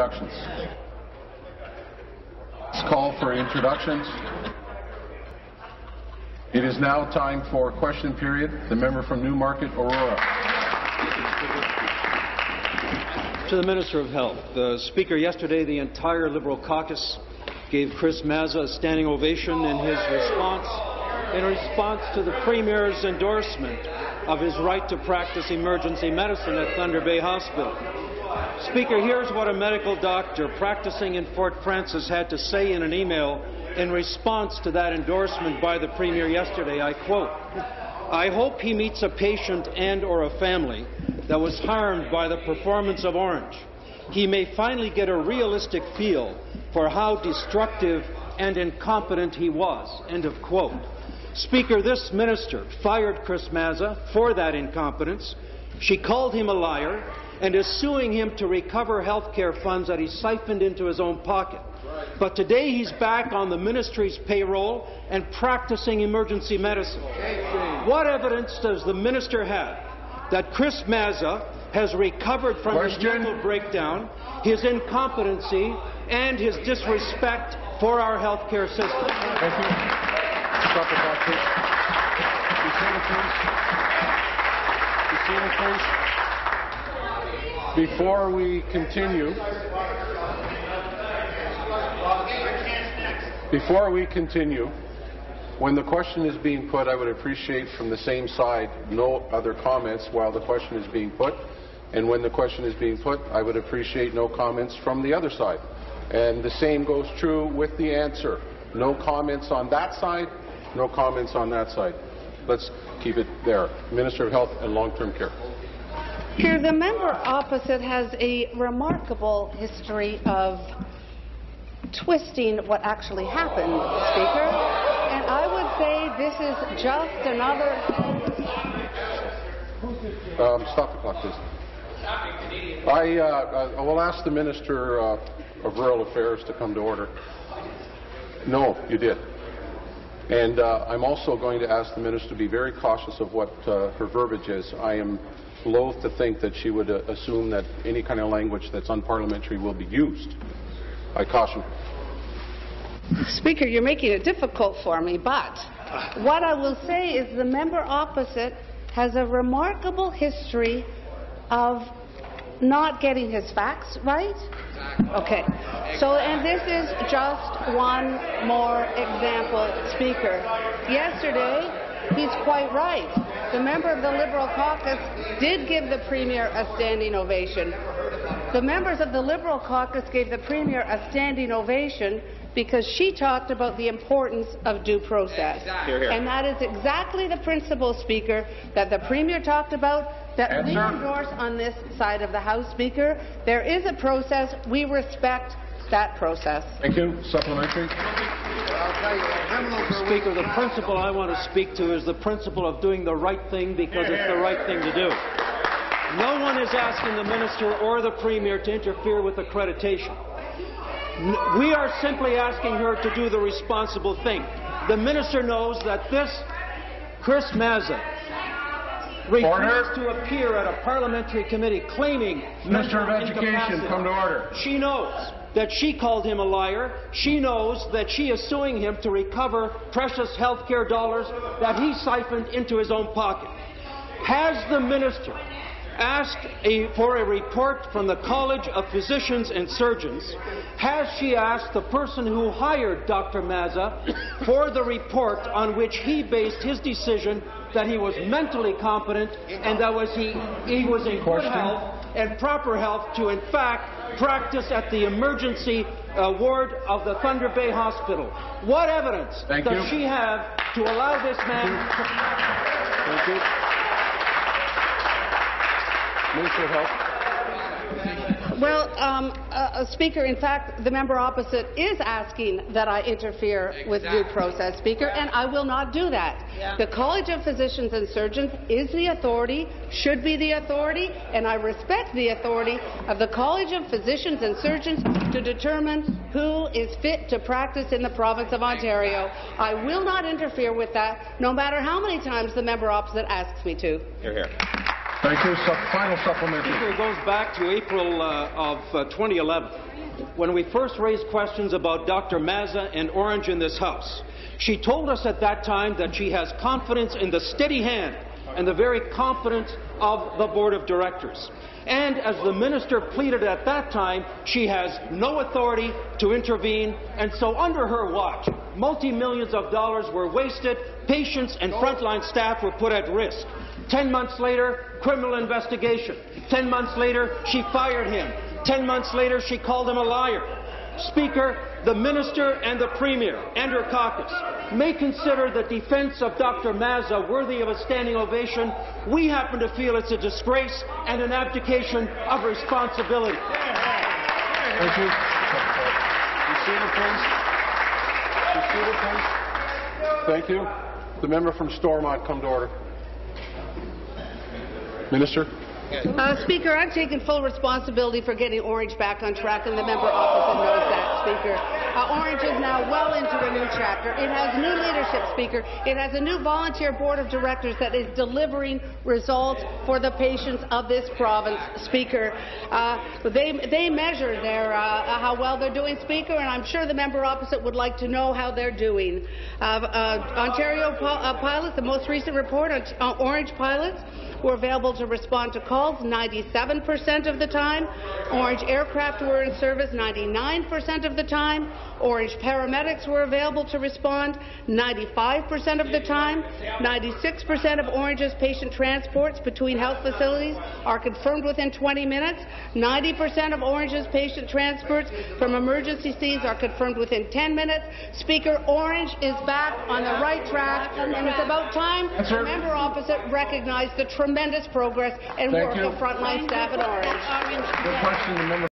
Introductions. Let's call for introductions. It is now time for question period. The member from Newmarket, Aurora. To the Minister of Health. The Speaker, yesterday the entire Liberal caucus gave Chris Mazza a standing ovation in his response in response to the Premier's endorsement of his right to practice emergency medicine at Thunder Bay Hospital. Speaker, here's what a medical doctor practicing in Fort Frances had to say in an email in response to that endorsement by the Premier yesterday. I quote, I hope he meets a patient and or a family that was harmed by the performance of Ornge. He may finally get a realistic feel for how destructive and incompetent he was. End of quote. Speaker, this minister fired Chris Mazza for that incompetence. She called him a liar and is suing him to recover health care funds that he siphoned into his own pocket. But today he's back on the ministry's payroll and practicing emergency medicine. What evidence does the minister have that Chris Mazza has recovered from Question. his mental breakdown, his incompetency, and his disrespect for our health care system? Thank you. Stop the. Be seated, please. Before we continue, before we continue, when the question is being put, I would appreciate from the same side no other comments while the question is being put. And when the question is being put, I would appreciate no comments from the other side. And the same goes true with the answer. No comments on that side, no comments on that side. Let's keep it there. Minister of Health and Long-Term Care. Here, the member opposite has a remarkable history of twisting what actually happened, Speaker. And I would say this is just another. Um, stop the clock, please. I, uh, I will ask the Minister uh, of Rural Affairs to come to order. No, you did. And uh, I'm also going to ask the Minister to be very cautious of what uh, her verbiage is. I am loath to think that she would uh, assume that any kind of language that's unparliamentary will be used. I caution. Speaker, you're making it difficult for me, but what I will say is the member opposite has a remarkable history of not getting his facts right. Okay. So, and this is just one more example, Speaker. Yesterday, he's quite right. The member of the Liberal caucus did give the Premier a standing ovation. The members of the Liberal caucus gave the Premier a standing ovation because she talked about the importance of due process. Hear, hear. And that is exactly the principle, Speaker, that the Premier talked about, that we endorse on this side of the House, Speaker. There is a process. We respect that process. Thank you. Supplementary. Speaker, the principle I want to speak to is the principle of doing the right thing because it's the right thing to do. No one is asking the minister or the premier to interfere with accreditation. We are simply asking her to do the responsible thing. The minister knows that this Chris Mazza refused to appear at a parliamentary committee claiming Minister of Education, come to order. She knows that she called him a liar. She knows that she is suing him to recover precious health care dollars that he siphoned into his own pocket. Has the minister asked a, for a report from the College of Physicians and Surgeons? Has she asked the person who hired Dr. Mazza for the report on which he based his decision that he was mentally competent and that was he, he was in good health and proper health to, in fact, practice at the emergency uh, ward of the Thunder Bay Hospital. What evidence Thank does you. she have to allow this man to... Thank you. Minister of Health. Well, um, uh, Speaker, in fact, the member opposite is asking that I interfere with due process, Speaker, and I will not do that. The College of Physicians and Surgeons is the authority, should be the authority, and I respect the authority of the College of Physicians and Surgeons to determine who is fit to practice in the province of Ontario. I will not interfere with that, no matter how many times the member opposite asks me to. Hear, hear. Thank you. Sup- Final supplementary. Speaker, it goes back to April uh, of uh, 2011, when we first raised questions about Dr. Mazza and Ornge in this House. She told us at that time that she has confidence in the steady hand and the very confidence of the Board of Directors. And as the minister pleaded at that time, she has no authority to intervene, and so under her watch, multi-millions of dollars were wasted, patients and frontline staff were put at risk. Ten months later, criminal investigation. Ten months later, she fired him. Ten months later, she called him a liar. Speaker, the Minister and the Premier and her caucus may consider the defense of Dr. Mazza worthy of a standing ovation. We happen to feel it's a disgrace and an abdication of responsibility. Thank you. Be seated, please. Be seated, please. Thank you. The member from Stormont, come to order. Minister? Uh, Speaker, I've taken full responsibility for getting Ornge back on track, and the member opposite knows that, Speaker. Uh, Ornge is now well into a new chapter. It has new leadership, Speaker. It has a new volunteer board of directors that is delivering results for the patients of this province, Speaker. Uh, they, they measure their, uh, how well they're doing, Speaker, and I'm sure the member opposite would like to know how they're doing. Uh, uh, Ontario pi- uh, pilots, the most recent report on uh, Ornge pilots, were available to respond to calls 97% of the time. Ornge aircraft were in service 99% of the time. Ornge paramedics were available to respond 95% of the time. 96% of Ornge's patient transports between health facilities are confirmed within 20 minutes. 90% of Ornge's patient transports from emergency scenes are confirmed within 10 minutes. Speaker, Ornge is back on the right track, and it's about time the member opposite recognized the tremendous progress and Thank work you. of frontline staff at Ornge. Good question, the member